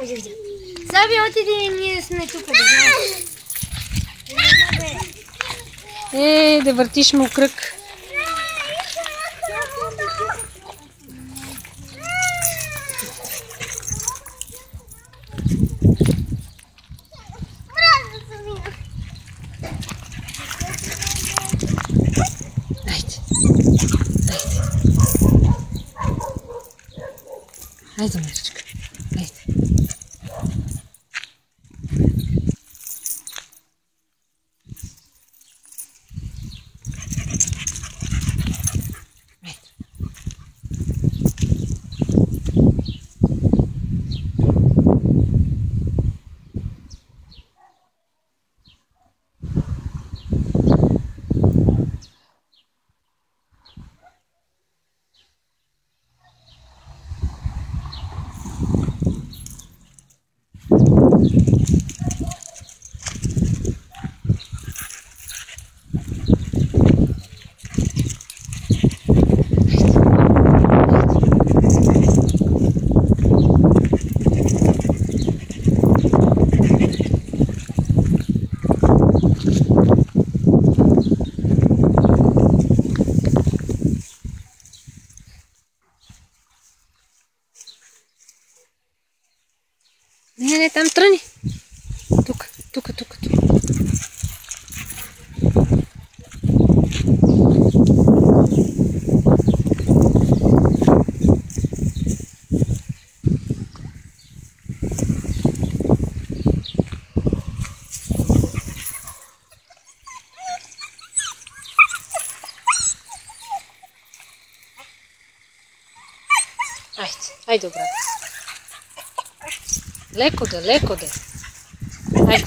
Саби, отиди ние сме тук. Да. Е, да въртиш му кръг. Айде. Айде. Айде. Не, не, там тръни. Тук, тук, тук, тук. Айде, айде обратно. Леко да, леко да. Айде.